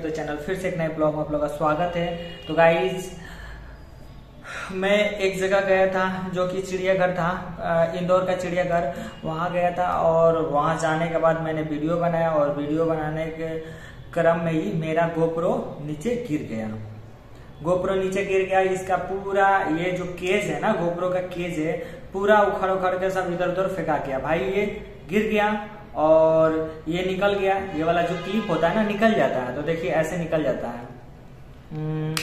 Blog में आप लोग का स्वागत है। तो गाइज़ मैं एक जगह गया था जो कि चिड़ियाघर था इंदौर का चिड़ियाघर। वहाँ गया था और वहाँ जाने के बाद मैंने वीडियो बनाया और वीडियो बनाने के क्रम में ही मेरा गोप्रो नीचे गिर गया। गोप्रो नीचे गिर गया, इसका पूरा ये जो केज है ना, गोप्रो का केज है, पूरा उखड़ उखड़ के सब इधर उधर फेंका गया। भाई, ये गिर गया। और ये निकल गया ये वाला जो क्लिप होता है ना निकल जाता है। तो देखिए ऐसे निकल जाता है। हम्म,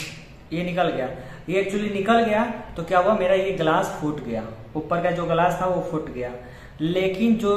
ये निकल गया। ये एक्चुअली निकल गया तो क्या हुआ? मेरा ये ग्लास फूट गया। ऊपर का जो ग्लास था वो फूट गया। लेकिन जो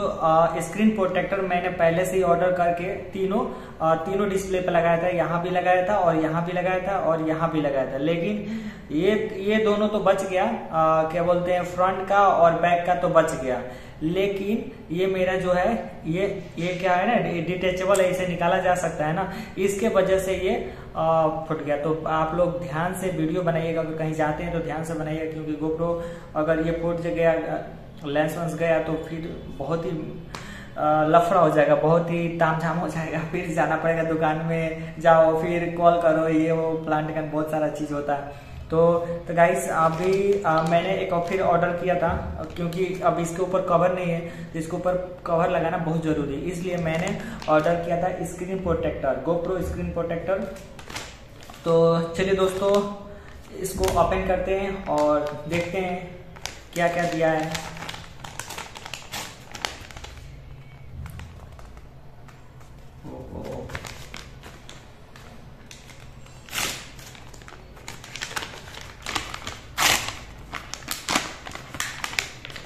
स्क्रीन प्रोटेक्टर मैंने पहले से ही ऑर्डर करके तीनों आ, तीनों डिस्प्ले पे लगाया था। यहाँ भी लगाया था और यहाँ भी लगाया था और यहाँ भी लगाया था। लेकिन ये ये दोनों तो बच गया। आ, क्या बोलते हैं फ्रंट का और बैक का तो बच गया। लेकिन ये मेरा जो है ये ये क्या है ना डिटेचेबल ऐसे निकाला जा सकता है ना। इसके वजह से ये आ, फुट गया। तो आप लोग ध्यान से वीडियो बनाइएगा। अगर कहीं जाते हैं तो ध्यान से बनाइएगा क्योंकि गोप्रो अगर ये फुट गया लेंस वेंस गया तो फिर बहुत ही लफड़ा हो जाएगा बहुत ही ताम झाम हो जाएगा। फिर जाना पड़ेगा दुकान में जाओ फिर कॉल करो ये वो प्लांट का बहुत सारा चीज़ होता है। तो तो गाइस अभी मैंने एक और फिर ऑर्डर किया था क्योंकि अब इसके ऊपर कवर नहीं है तो इसके ऊपर कवर लगाना बहुत ज़रूरी है। इसलिए मैंने ऑर्डर किया था screen protector GoPro screen protector तो चलिए दोस्तों, इसको ओपन करते हैं और देखते हैं क्या क्या दिया है ओहो।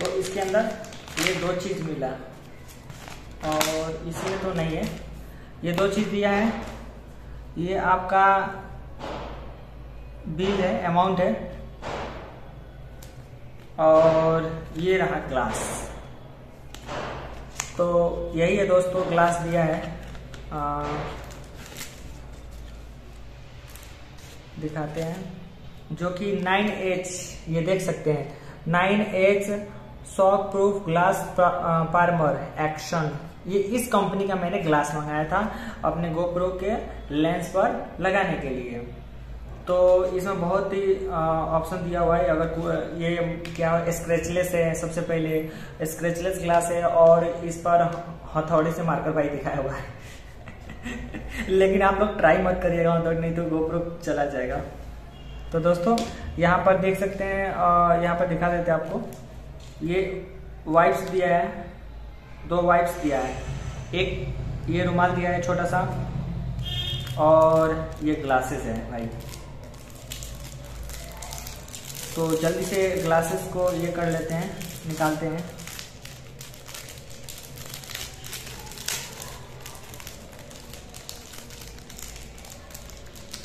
तो इसके अंदर ये दो चीज़ मिला। और इसमें तो नहीं है। ये दो चीज़ दिया है। ये आपका बिल है अमाउंट है। और ये रहा ग्लास तो यही है दोस्तों ग्लास दिया है। आ, दिखाते हैं। जो कि 9H ये देख सकते हैं। 9H शॉक प्रूफ ग्लास पार्मर एक्शन ये इस कंपनी का मैंने ग्लास मंगाया था अपने गोप्रो के लेंस पर लगाने के लिए। तो इसमें बहुत ही ऑप्शन दिया हुआ है। अगर ये क्या स्क्रेचलेस है सबसे पहले। स्क्रेचलेस ग्लास है और इस पर हथौड़े से मार्कर भाई दिखाया हुआ है। लेकिन आप लोग ट्राई मत करिएगा तो नहीं तो गोप्रो चला जाएगा। तो दोस्तों, यहाँ पर देख सकते हैं यहाँ पर दिखा देते हैं आपको। ये वाइप्स दिया है, दो वाइप्स दिया है। एक ये रुमाल दिया है छोटा सा, और ये ग्लासेस है भाई। तो जल्दी से ग्लासेस को ये कर लेते हैं, निकालते हैं।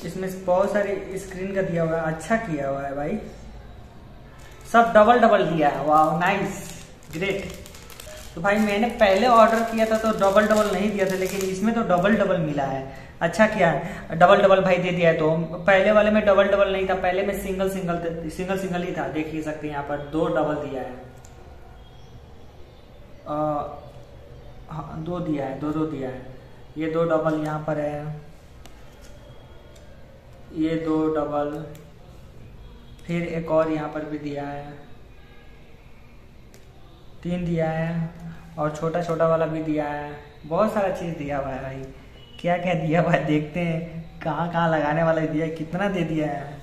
इसमें बहुत सारी स्क्रीन का दिया हुआ है अच्छा किया हुआ है भाई। सब डबल डबल दिया है। वाह नाइस ग्रेट तो भाई मैंने पहले ऑर्डर किया था तो डबल डबल नहीं दिया था लेकिन इसमें तो डबल डबल मिला है। अच्छा किया है। डबल डबल भाई दे दिया है तो पहले वाले में डबल डबल नहीं था पहले में सिंगल सिंगल सिंगल सिंगल ही था। देख ही सकते हैं यहाँ पर दो डबल दिया है। आ, हाँ दो दिया है दो दो दिया है। ये दो डबल यहाँ पर है। ये दो डबल फिर एक और यहाँ पर भी दिया है। तीन दिया है और छोटा छोटा वाला भी दिया है। बहुत सारा चीज़ दिया हुआ है भाई। क्या क्या दिया हुआ है देखते हैं। कहाँ कहाँ लगाने वाला दिया है। कितना दे दिया है।